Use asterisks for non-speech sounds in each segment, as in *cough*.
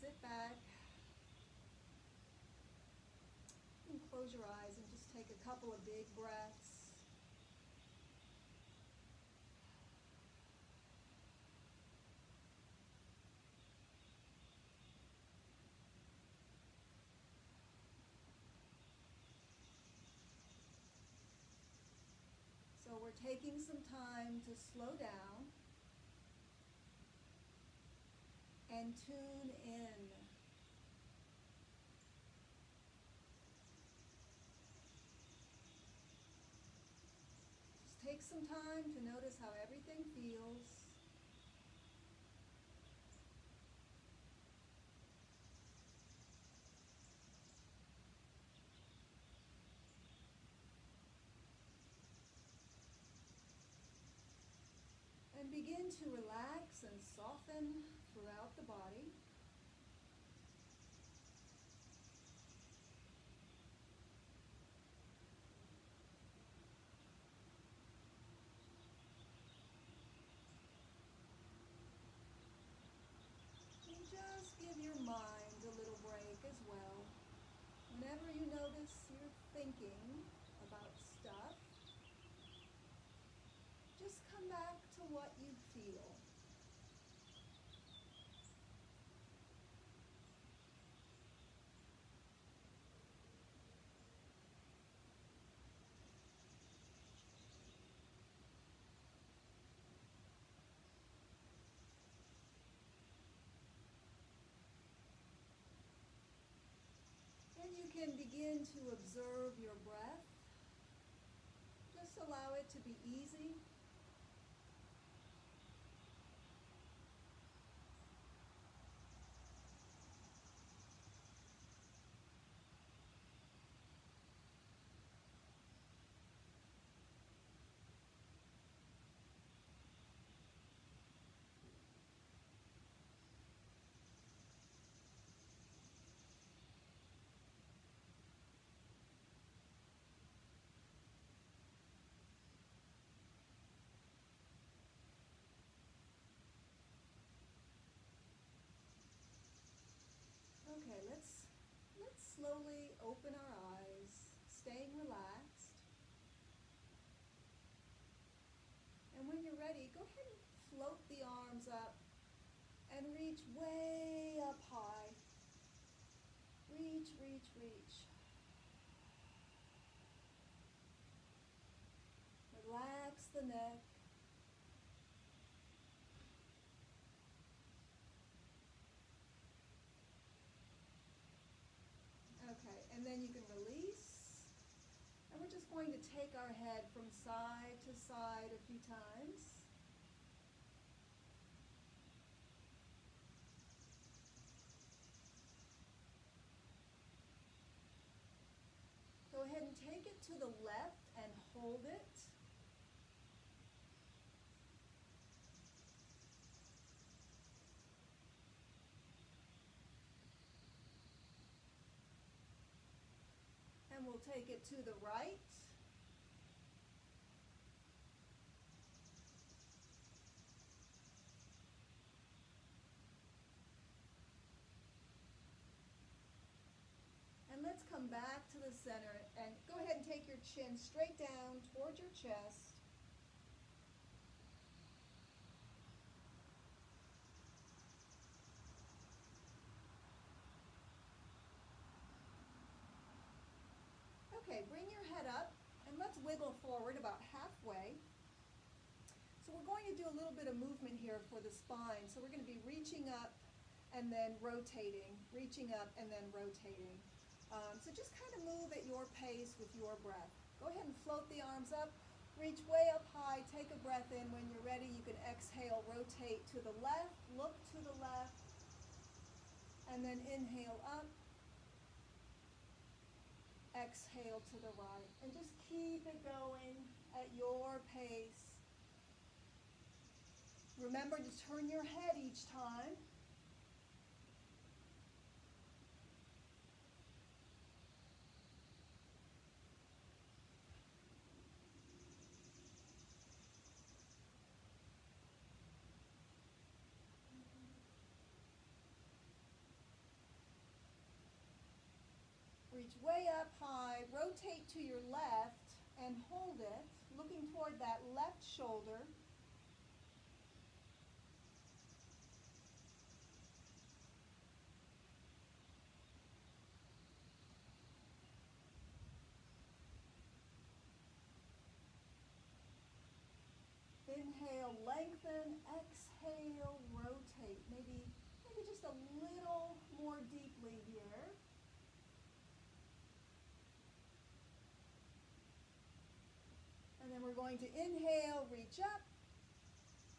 sit back and close your eyes and just take a couple of big breaths. So we're taking some time to slow down and tune in. Just take some time to notice how everything feels. And begin to relax and soften throughout the body. And just give your mind a little break as well. Whenever you notice you're thinking about stuff, just come back to what you feel. And you can begin to observe your breath. Just allow it to be easy. Okay, let's let's slowly open our eyes, staying relaxed. And when you're ready, go ahead and float the arms up and reach way up high. Reach, reach, reach. Relax the neck. Okay, and then you can release. And we're just going to take our head side to side a few times. Go ahead and take it to the left and hold it. And we'll take it to the right. And let's come back to the center and go ahead and take your chin straight down towards your chest. Okay, bring your head up and let's wiggle forward about halfway. So we're going to do a little bit of movement here for the spine. So we're going to be reaching up and then rotating, reaching up and then rotating. Um, so just kind of move at your pace with your breath. Go ahead and float the arms up, reach way up high, take a breath in. When you're ready, you can exhale, rotate to the left, look to the left, and then inhale up, exhale to the right. And just keep it going at your pace. Remember to turn your head each time. Reach way up high, rotate to your left and hold it, looking toward that left shoulder. Inhale, lengthen, exhale, rotate. Maybe, maybe just a little more deeply here. And then we're going to inhale, reach up,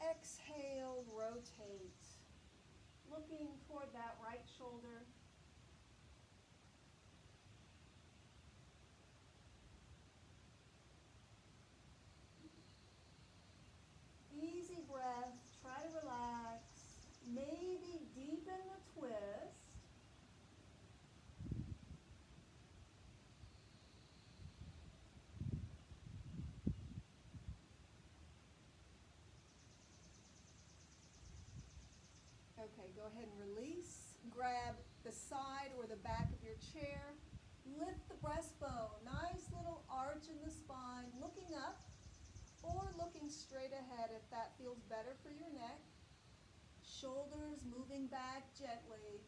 exhale, rotate. Looking toward that right shoulder. Easy breath, try to relax. Maybe deepen the twist. Okay, go ahead and release. Grab the side or the back of your chair. Lift the breastbone. Nice little arch in the spine, looking up or looking straight ahead if that feels better for your neck. Shoulders moving back gently.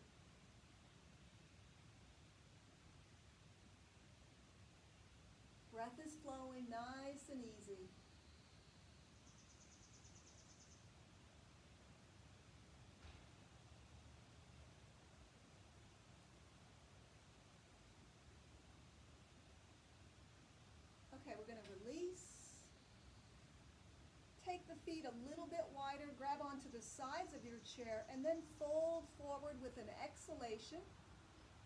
Breath is flowing nice and easy. Okay, we're going to release. Take the feet a little bit wider, grab onto the sides of your chair, and then fold forward with an exhalation.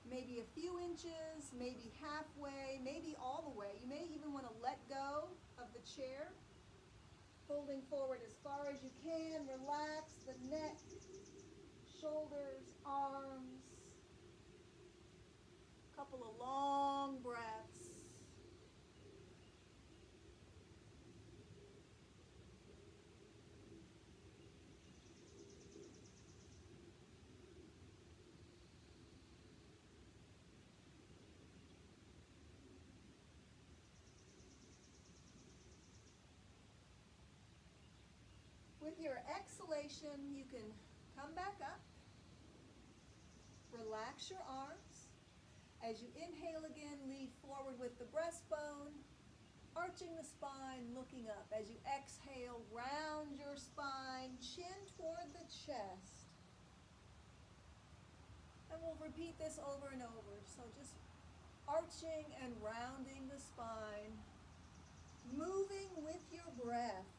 Maybe a few inches, maybe halfway, maybe all the way. You may even want to let go of the chair. Folding forward as far as you can. Relax the neck, shoulders, arms. Couple of long breaths. With your exhalation, you can come back up. Relax your arms. As you inhale again, lean forward with the breastbone, arching the spine, looking up. As you exhale, round your spine, chin toward the chest. And we'll repeat this over and over. So just arching and rounding the spine, moving with your breath.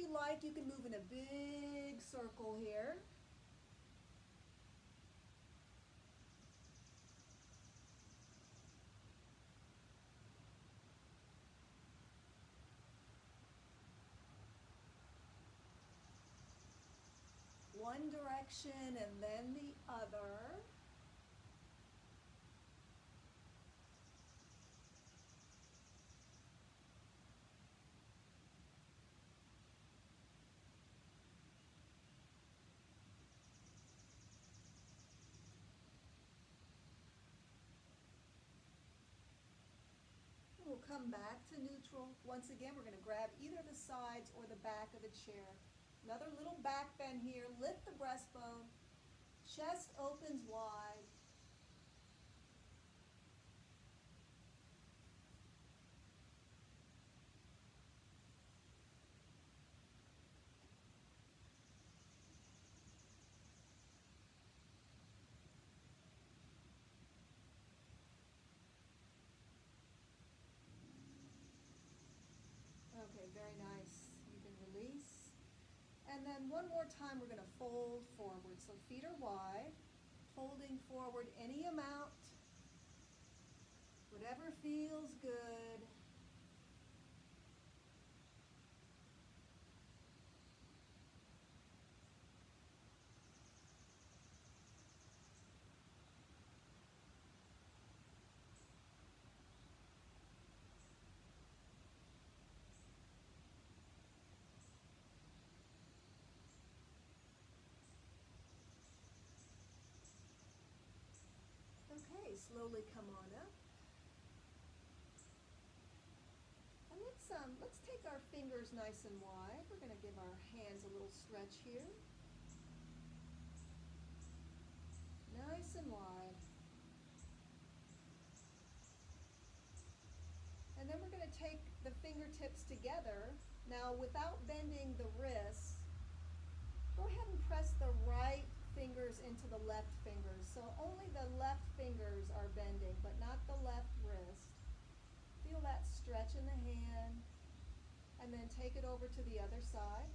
You like, you can move in a big circle here. One direction and then the other. We'll come back to neutral. Once again, we're going to grab either the sides or the back of the chair. Another little back bend here. Lift the breastbone. Chest opens wide. Okay, very nice. You can release. And then one more time, we're going to fold forward. So feet are wide, folding forward any amount, whatever feels good. Slowly come on up. And let's um let's take our fingers nice and wide. We're going to give our hands a little stretch here. Nice and wide. And then we're going to take the fingertips together. Now without bending the wrists, go ahead and press the right left fingers. So only the left fingers are bending, but not the left wrist. Feel that stretch in the hand, and then take it over to the other side.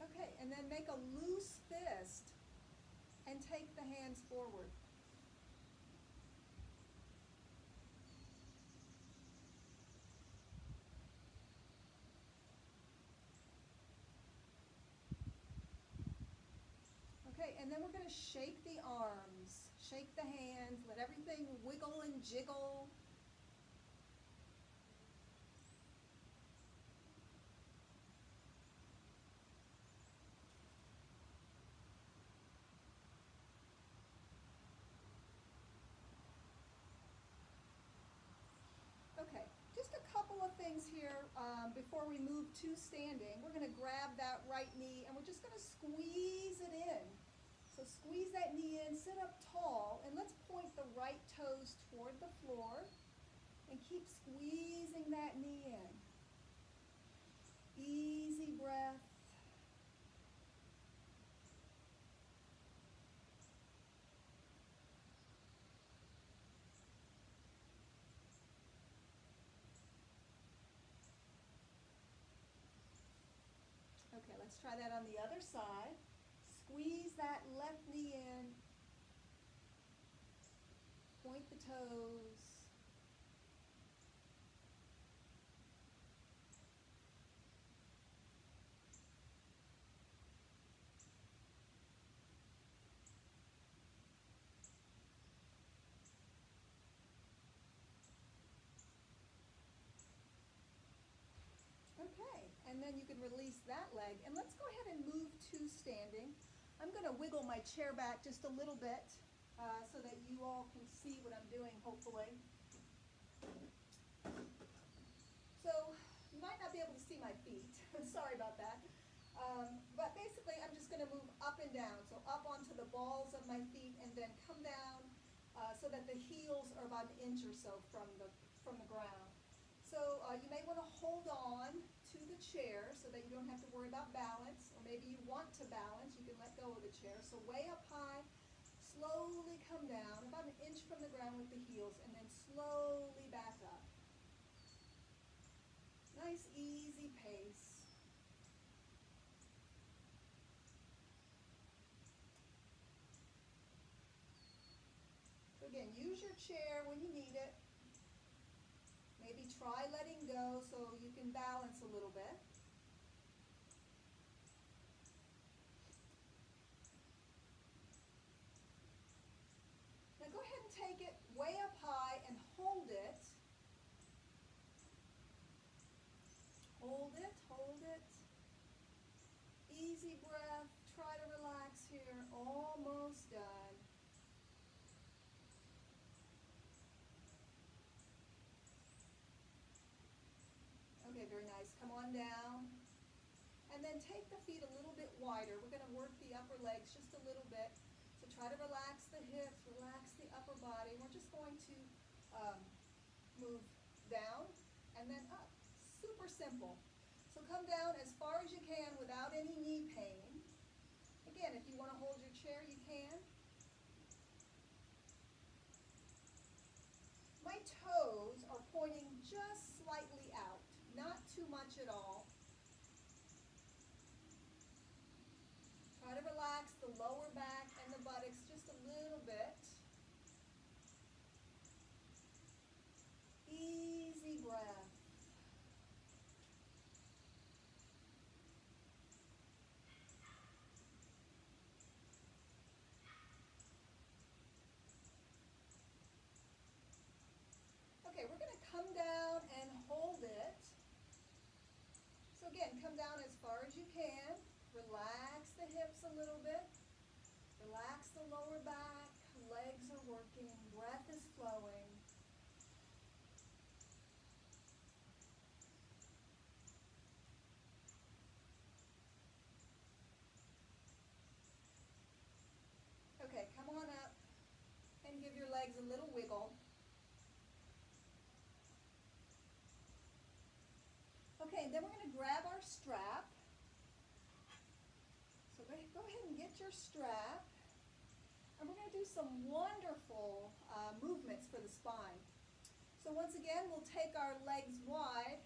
Okay, and then make a loose fist and take the hands forward. Okay, and then we're going to shake the arms, shake the hands, let everything wiggle and jiggle. Okay, just a couple of things here um, before we move to standing. We're going to grab that right knee and we're just going to squeeze it in. So squeeze that knee in, sit up tall, and let's point the right toes toward the floor and keep squeezing that knee in. Easy breath. Okay, let's try that on the other side. Squeeze that left knee in. Point the toes. Okay, and then you can release that leg. And let's go ahead and move to standing. I'm going to wiggle my chair back just a little bit uh, so that you all can see what I'm doing, hopefully. So you might not be able to see my feet. *laughs* Sorry about that. Um, but basically, I'm just going to move up and down. So up onto the balls of my feet and then come down uh, so that the heels are about an inch or so from the, from the ground. So uh, you may want to hold on to the chair so that you don't have to worry about balance, maybe you want to balance, you can let go of the chair. So way up high, slowly come down, about an inch from the ground with the heels, and then slowly back up. Nice, easy pace. So again, use your chair when you need it. Maybe try letting go so you can balance a little bit. Now go ahead and take it way up high and hold it. Hold it, hold it. Easy breath. Try to relax here. Almost done. Okay, very nice. Come on down. And then take the feet a little bit wider. We're going to work the upper legs just a little bit. So try to relax the hips, relax the upper body. We're just going to um, move down and then up. Super simple. Come down as far as you can without any knee pain. Again, if you want to hold your chair, you can. My toes are pointing just slightly out, not too much at all. Try to relax the lower back and the buttocks just a little bit. Easy breath. Okay, we're going to come down and again, come down as far as you can. Relax the hips a little bit. Relax the lower back. Legs are working. Breath is flowing. Okay, come on up and give your legs a little wiggle. Okay, then we're going grab our strap. So go ahead and get your strap. And we're going to do some wonderful uh, movements for the spine. So once again, we'll take our legs wide.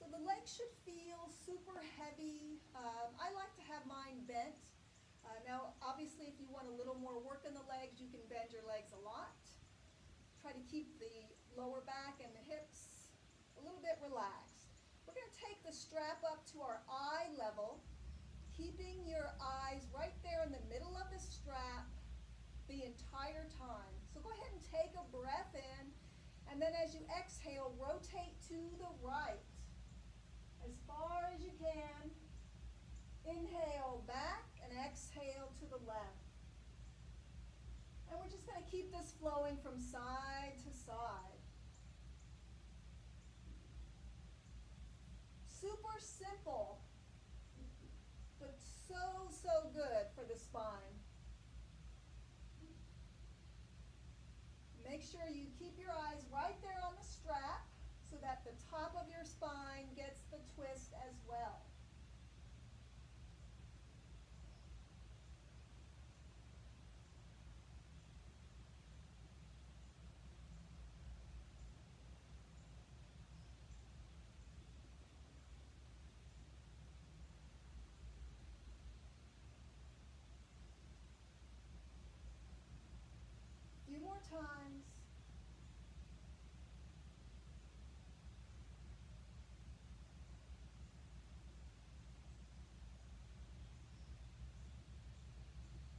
So the legs should feel super heavy. Um, I like to have mine bent. Uh, now, obviously, if you want a little more work in the legs, you can bend your legs a lot. Try to keep the lower back and the hips a little bit relaxed. Take the strap up to our eye level, keeping your eyes right there in the middle of the strap the entire time. So go ahead and take a breath in, and then as you exhale, rotate to the right as far as you can. Inhale back and exhale to the left. And we're just going to keep this flowing from side to side. Super simple, but so, so good for the spine. Make sure you keep your eyes right there on the strap so that the top of your spine gets the twist as well. Few more times.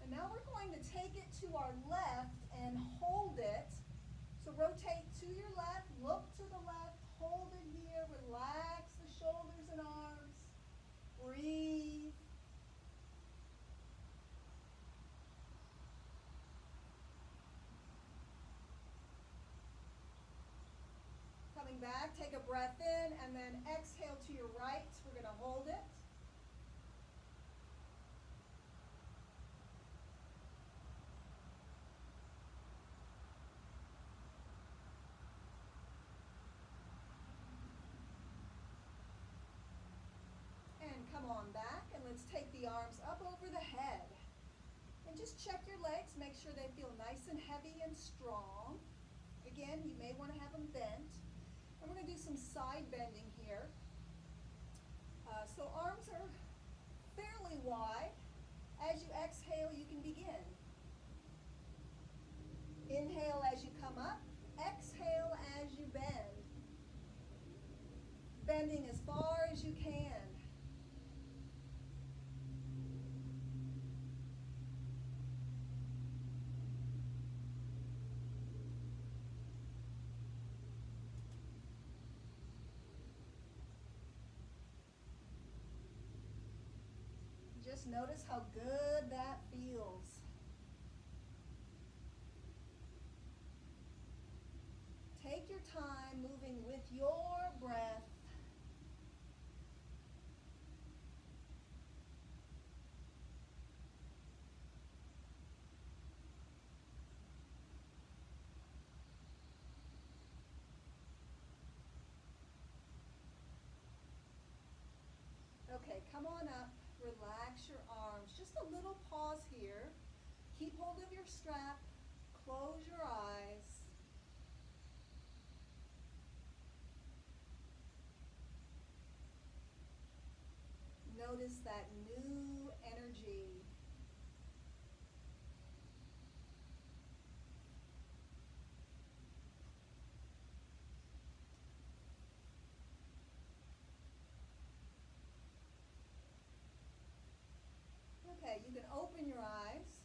And now we're going to take it to our left and hold it. So rotate to your left, look to the left, hold it here, relax the shoulders and arms, breathe. Coming back, take a breath in and then exhale to your right. We're going to hold it. And come on back and let's take the arms up over the head. And just check your legs, make sure they feel nice and heavy and strong. Again, you may want to have them bent. To do some side bending here. Uh, so arms are fairly wide. As you exhale, you can begin. Inhale as you come up. Exhale as you bend. Bending as far as you can. Just notice how good that feels. Take your time moving with your breath. Okay, come on up. Relax your arms. Just a little pause here. Keep hold of your strap. Close your eyes. Notice that new energy. Okay, you can open your eyes.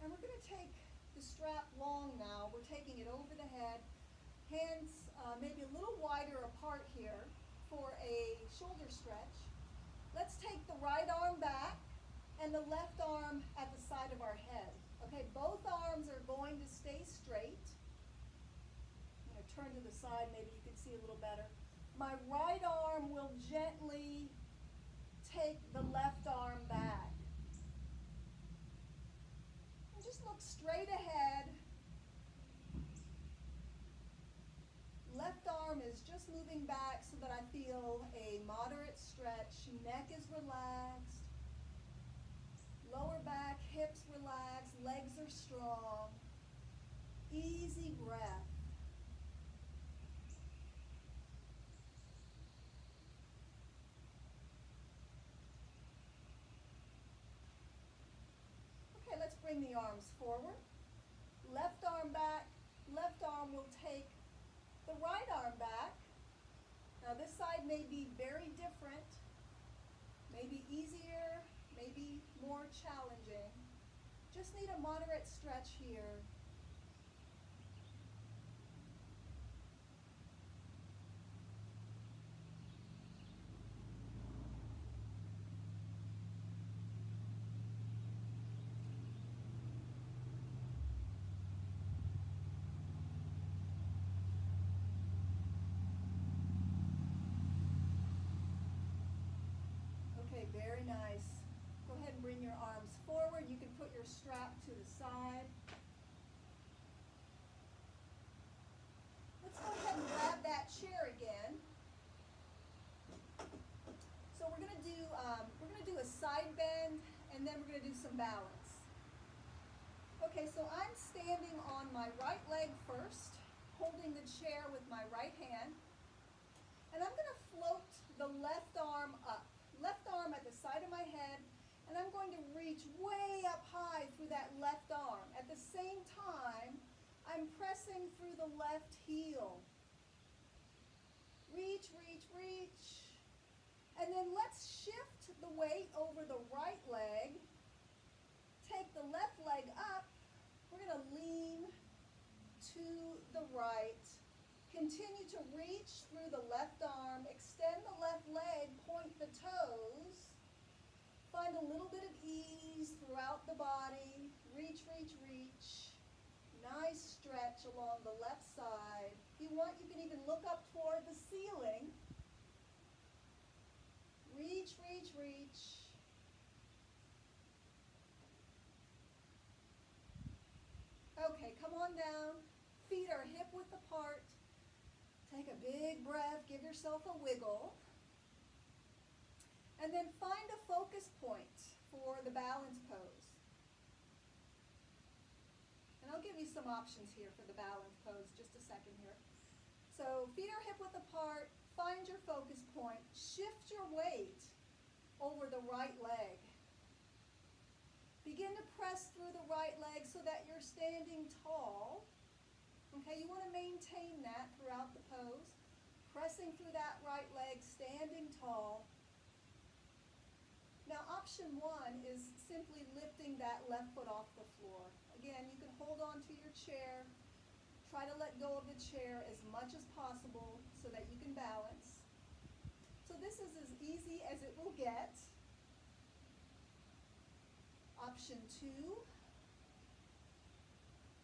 And we're going to take the strap long now. We're taking it over the head. Hands uh, maybe a little wider apart here for a shoulder stretch. Let's take the right arm back and the left arm at the side of our head. Okay, both arms are going to stay straight. I'm going to turn to the side, maybe you can see a little better. My right arm will gently take the left arm back. And just look straight ahead. Left arm is just moving back so that I feel a moderate stretch. Neck is relaxed. Lower back, hips relaxed, legs are strong. Easy breath. Bring the arms forward. Left arm back, left arm will take the right arm back. Now this side may be very different, maybe easier, maybe more challenging. Just need a moderate stretch here. Okay, very nice. Go ahead and bring your arms forward. You can put your strap to the side. Let's go ahead and grab that chair again. So we're gonna do um, we're gonna do a side bend and then we're gonna do some balance. Okay, so I'm standing on my right leg first, holding the chair with my right hand, and I'm gonna float the left left arm at the side of my head, and I'm going to reach way up high through that left arm. At the same time, I'm pressing through the left heel. Reach, reach, reach. And then let's shift the weight over the right leg. Take the left leg up. We're going to lean to the right. Continue to reach through the left arm, extend the left leg, point the toes. Find a little bit of ease throughout the body. Reach, reach, reach. Nice stretch along the left side. If you want, you can even look up toward the ceiling. Reach, reach, reach. Okay, come on down. Feet are hip width apart. Take a big breath, give yourself a wiggle. And then find a focus point for the balance pose. And I'll give you some options here for the balance pose, just a second here. So feet are hip width apart, find your focus point, shift your weight over the right leg. Begin to press through the right leg so that you're standing tall. Okay, you want to maintain that throughout the pose. Pressing through that right leg, standing tall. Now option one is simply lifting that left foot off the floor. Again, you can hold on to your chair. Try to let go of the chair as much as possible so that you can balance. So this is as easy as it will get. Option two,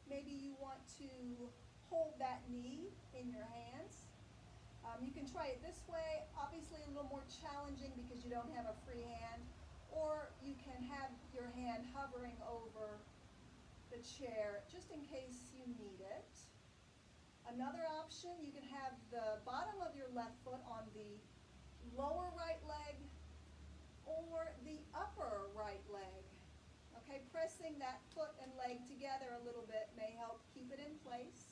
maybe you want to hold that knee in your hands. Um, you can try it this way, obviously a little more challenging because you don't have a free hand, or you can have your hand hovering over the chair just in case you need it. Another option, you can have the bottom of your left foot on the lower right leg or the upper right leg. Okay, pressing that foot and leg together a little bit may help keep it in place.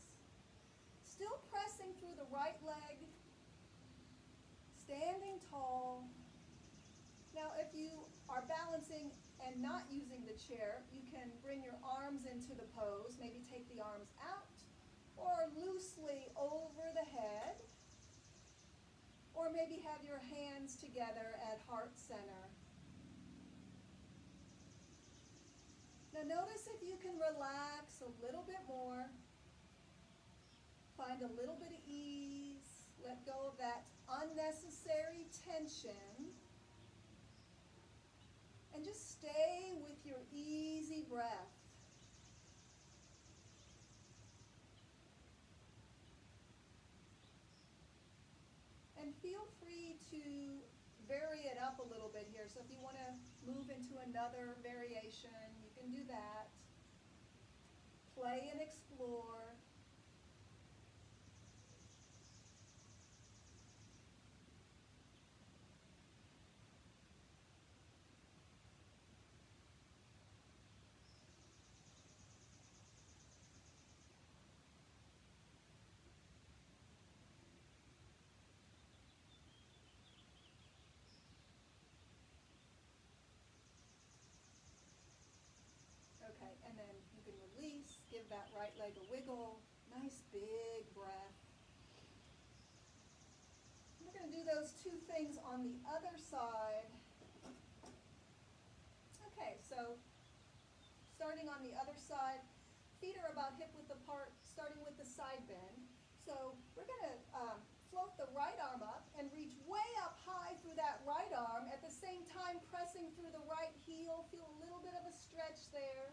Still pressing through the right leg, standing tall. Now, if you are balancing and not using the chair, you can bring your arms into the pose, maybe take the arms out, or loosely over the head, or maybe have your hands together at heart center. Now notice if you can relax a little bit more. Find a little bit of ease. Let go of that unnecessary tension. And just stay with your easy breath. And feel free to vary it up a little bit here. So if you want to move into another variation, you can do that. Play and explore. Okay, and then you can release, give that right leg a wiggle. Nice big breath. We're going to do those two things on the other side. Okay, so starting on the other side, feet are about hip width apart, starting with the side bend. So we're going to um, float the right arm up and reach way up high through that right arm, at the same time pressing through the right heel. Feel a little bit of a stretch there.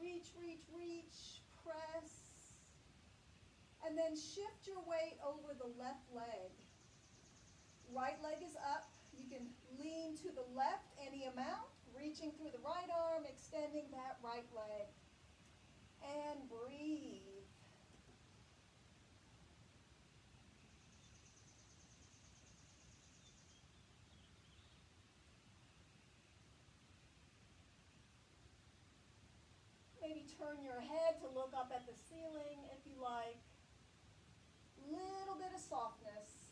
Reach, reach, reach, press. And then shift your weight over the left leg. Right leg is up. You can lean to the left any amount, reaching through the right arm, extending that right leg. And breathe. Maybe turn your head to look up at the ceiling if you like. Little bit of softness.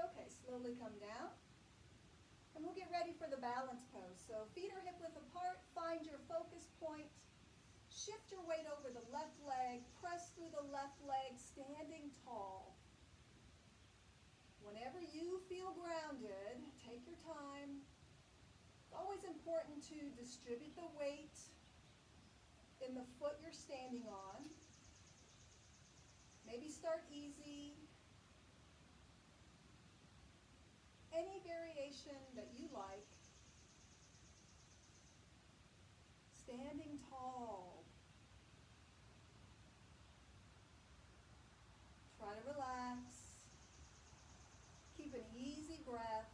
Okay, slowly come down. And we'll get ready for the balance pose. So feet are hip width apart, find your focus point. Shift your weight over the left leg, press through the left leg, standing tall. Whenever you feel grounded, take your time. It's always important to distribute the weight in the foot you're standing on. Maybe start easy. Any variation that you like. Standing tall. Try to relax. Keep an easy breath.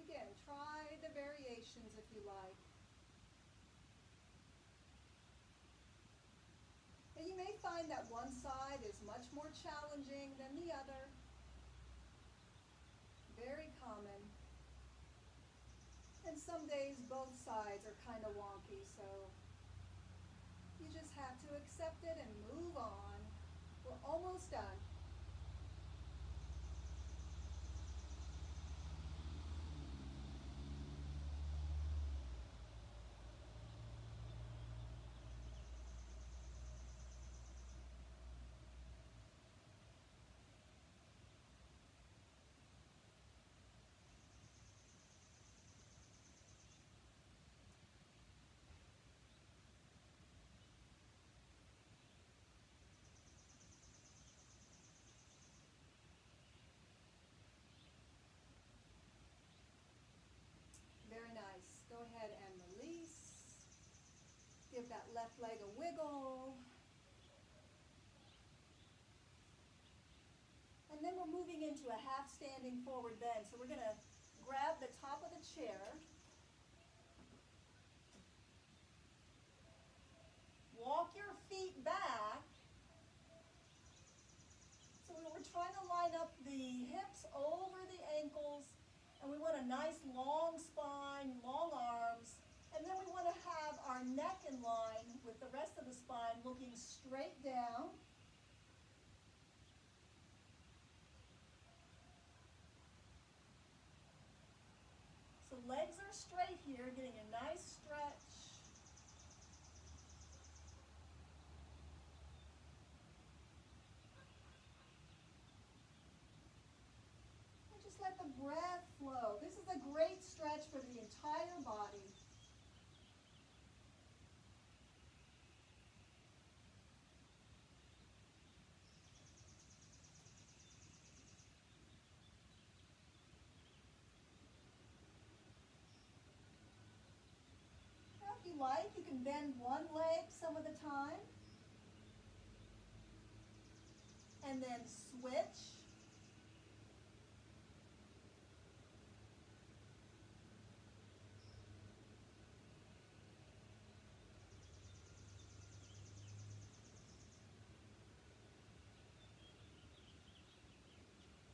Again, try the if you like. And you may find that one side is much more challenging than the other. Very common. And some days both sides are kind of wonky, so you just have to accept it and move on. We're almost done. Very nice. Go ahead and release. Give that left leg a wiggle. And then we're moving into a half standing forward bend. So we're going to grab the top of the chair. Walk your feet back. So we- we're trying to line up the hips over the ankles and we want a nice long spine, long arms, and then we want to have our neck with the rest of the spine looking straight down. So legs are straight here, getting a nice stretch. Just let the breath flow. This is a great stretch for the entire body. Like, you can bend one leg some of the time. And then switch.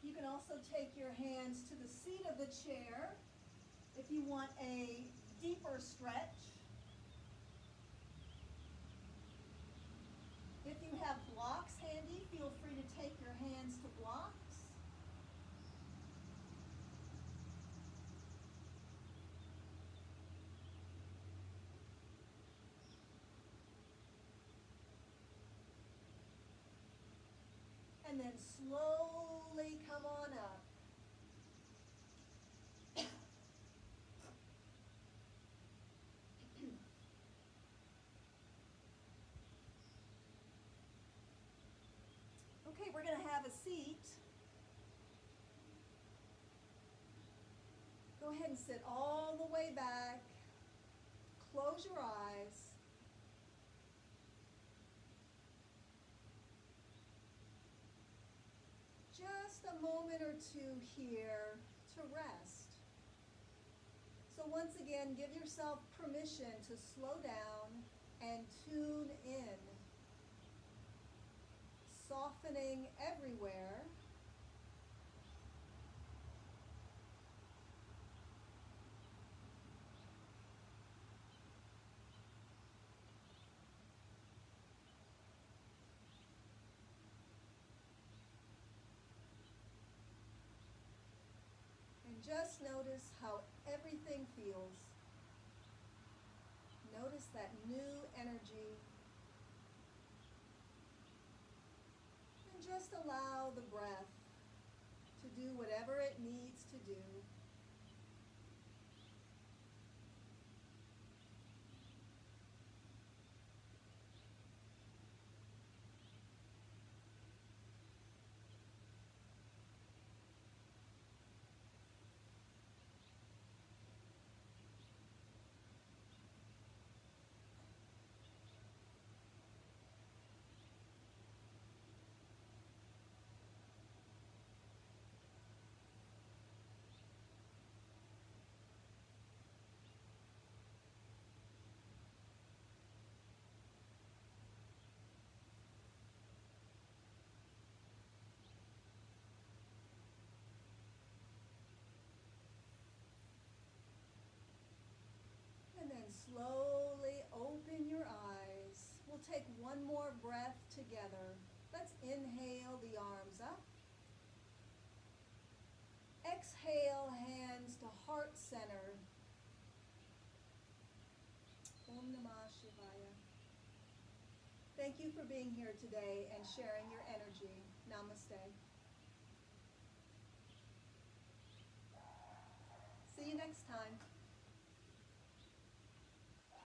You can also take your hands to the seat of the chair if you want a deeper stretch. If you have blocks handy, feel free to take your hands to blocks. And then slowly come on up. *coughs* Okay, we're going to have a seat. Go ahead and sit all the way back. Close your eyes. Just moment or two here to rest. So, once again, give yourself permission to slow down and tune in softening everywhere. And just notice how everything feels. Notice that new energy And just allow the breath to do whatever it needs to do. And slowly open your eyes. We'll take one more breath together. Let's inhale the arms up. Exhale, hands to heart center. Om Namah Shivaya. Thank you for being here today and sharing your energy. Namaste. See you next time.